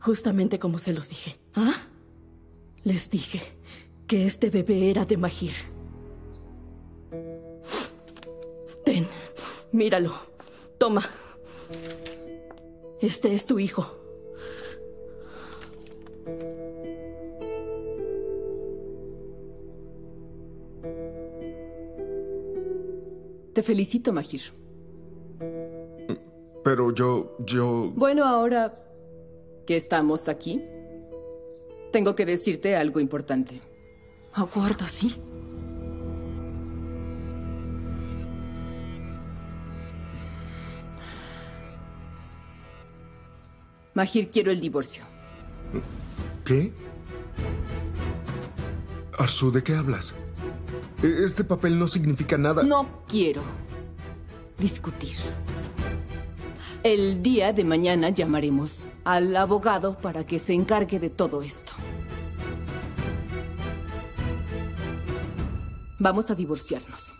Justamente como se los dije. ¿Ah? Les dije que este bebé era de Mahir. Ten, míralo. Toma. Este es tu hijo. Te felicito, Mahir. Pero yo, yo... Bueno, ahora que estamos aquí, tengo que decirte algo importante. Aguarda, ¿sí? Mahir, quiero el divorcio. ¿Qué? Arzu, ¿de qué hablas? E- Este papel no significa nada. No quiero discutir. El día de mañana llamaremos al abogado para que se encargue de todo esto. Vamos a divorciarnos.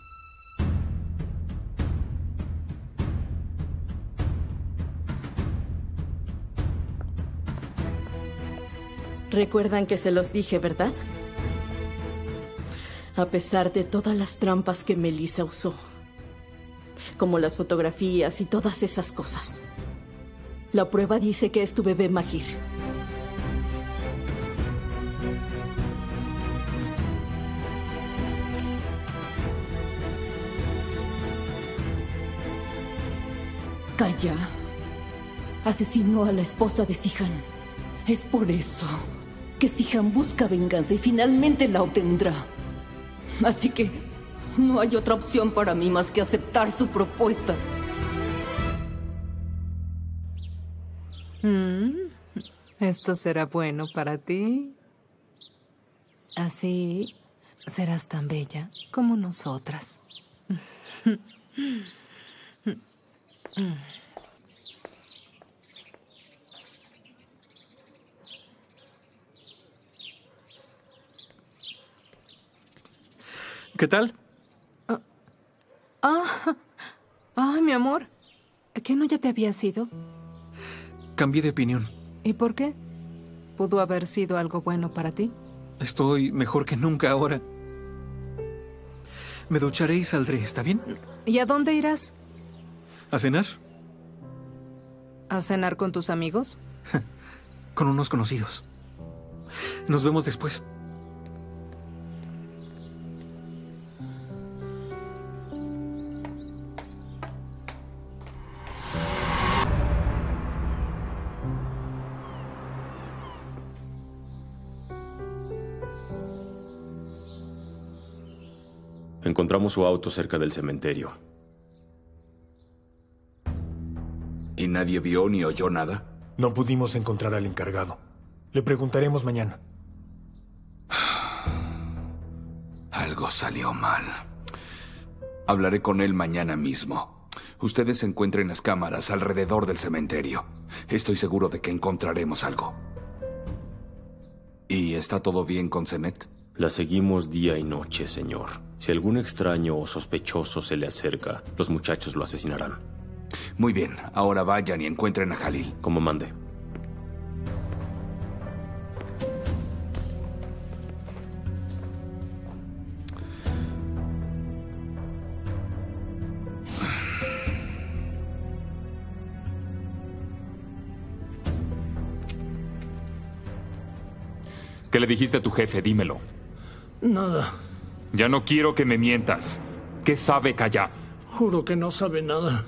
Recuerdan que se los dije, ¿verdad? A pesar de todas las trampas que Melissa usó, como las fotografías y todas esas cosas, la prueba dice que es tu bebé Mahir. Calla. Asesinó a la esposa de Sihan. Es por eso que Sihan busca venganza y finalmente la obtendrá. Así que no hay otra opción para mí más que aceptar su propuesta. Mm, Esto será bueno para ti. Así serás tan bella como nosotras. ¿Qué tal? Ah, ah, mi amor. ¿Qué no ya te había sido? Cambié de opinión. ¿Y por qué? ¿Pudo haber sido algo bueno para ti? Estoy mejor que nunca ahora. Me ducharé y saldré, ¿está bien? ¿Y a dónde irás? ¿A cenar? ¿A cenar con tus amigos? Con unos conocidos. Nos vemos después. Encontramos su auto cerca del cementerio. ¿Y nadie vio ni oyó nada? No pudimos encontrar al encargado. Le preguntaremos mañana. Algo salió mal. Hablaré con él mañana mismo. Ustedes encuentren las cámaras alrededor del cementerio. Estoy seguro de que encontraremos algo. ¿Y está todo bien con Zenet? La seguimos día y noche, señor. Si algún extraño o sospechoso se le acerca, los muchachos lo asesinarán. Muy bien, ahora vayan y encuentren a Jalil. Como mande. ¿Qué le dijiste a tu jefe? Dímelo. Nada. Ya no quiero que me mientas. ¿Qué sabe Kaya? Juro que no sabe nada.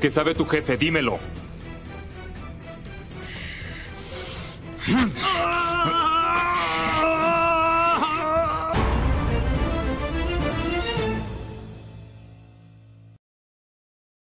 ¿Qué sabe tu jefe? Dímelo.